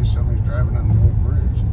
especially somebody's driving on the old bridge.